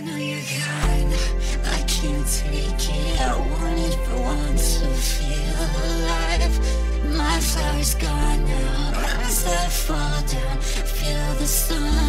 know you're gone. I can't take it. I wanted for once to feel alive. My flower's gone now. As I fall down, feel the sun.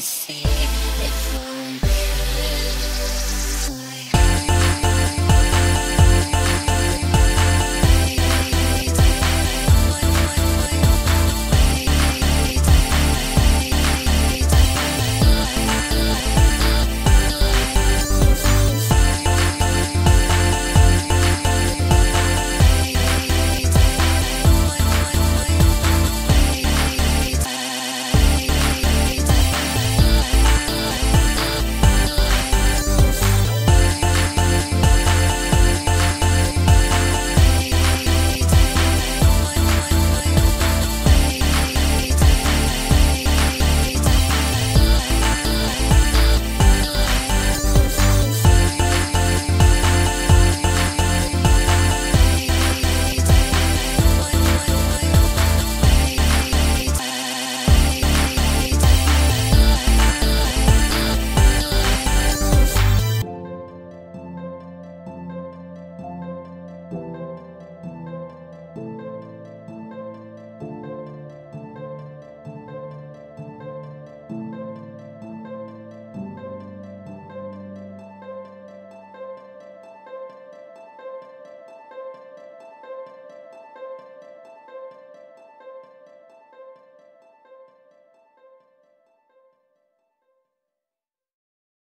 see.